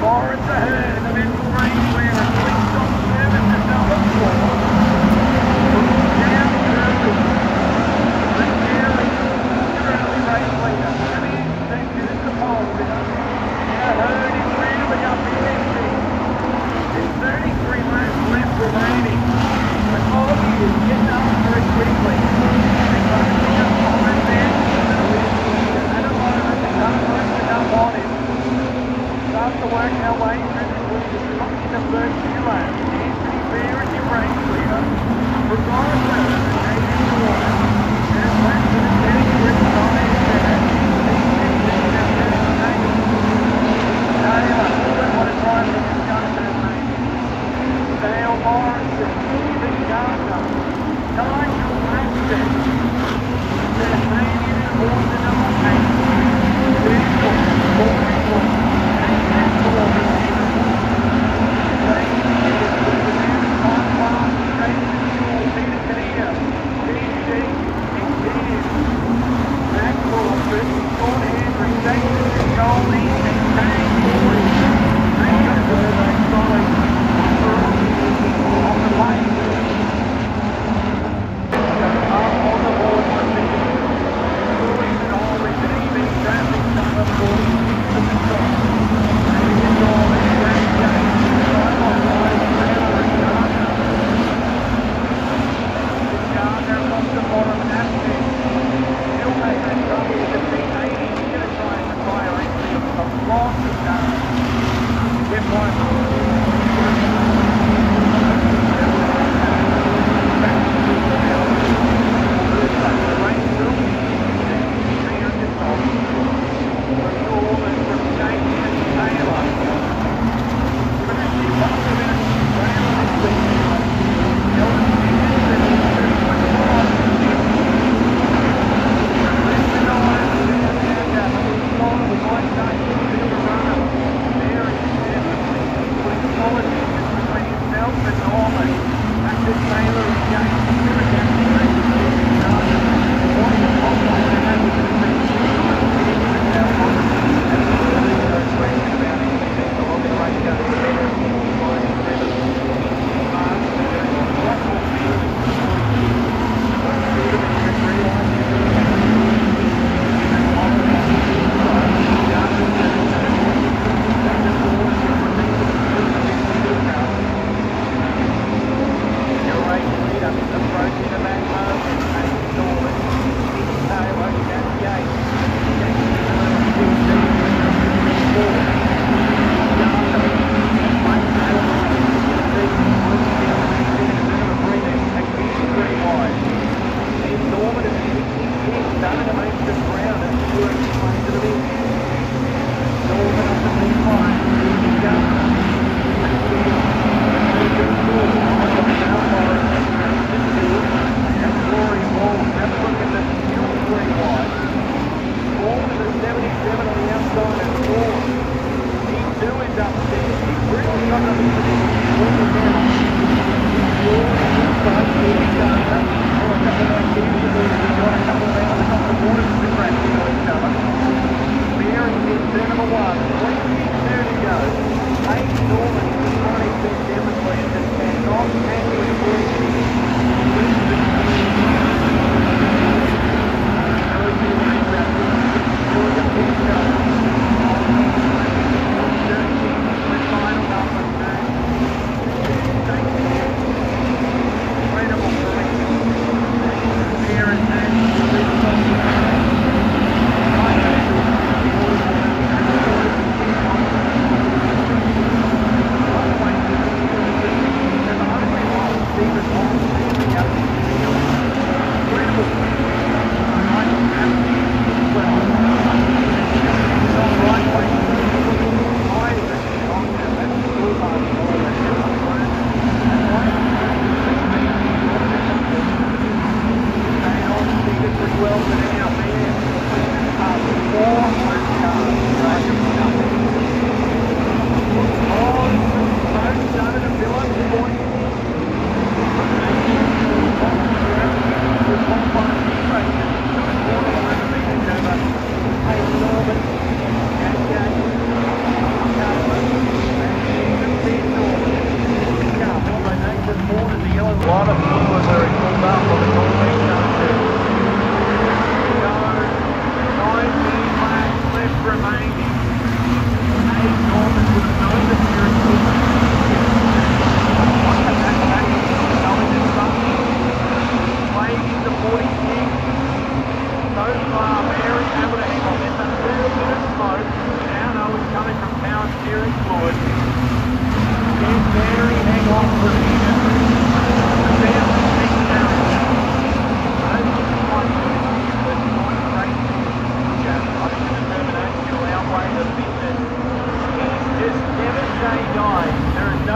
Lawrence Ahern in the middle range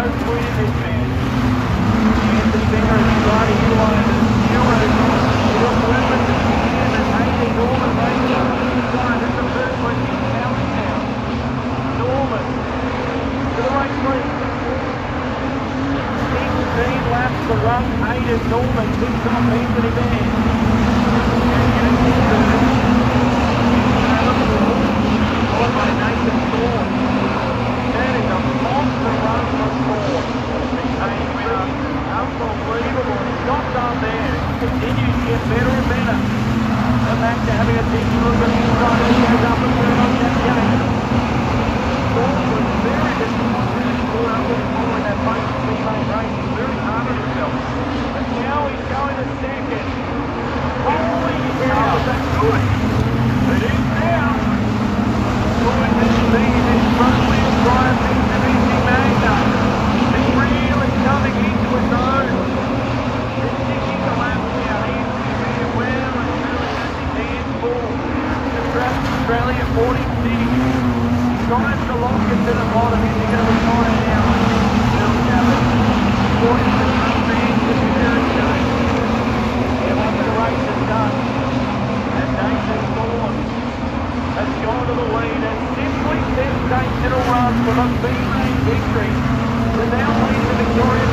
Hopefully Australia, 46. Drives the longest to the bottom. He's going to be retire now. Bill Gabbard, 46 man, just very tight. Yeah, once the race is done, and Nathan Thorne has gone to the lead and simply sends Nathan a run for the B-Main victory. The now leads the victorious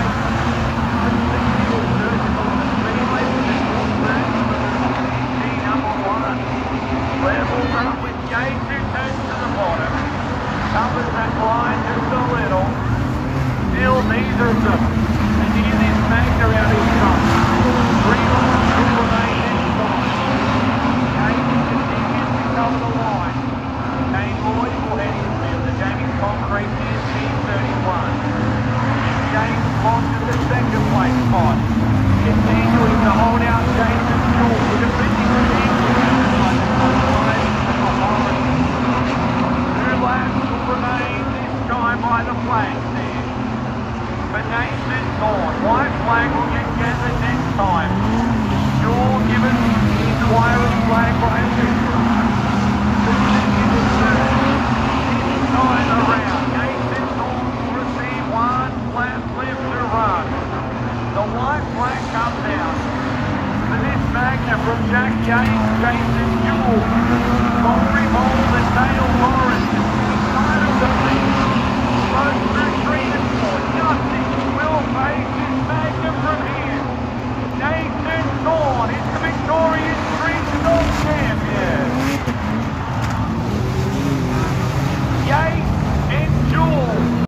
by the flag stand. But. White flag will get gathered next time. Jewel given is the wireless flag for Antigua. Around. To run. The white flag comes out. From Jack James, Jason Jewell, Corey Moles and Dale Lawrence.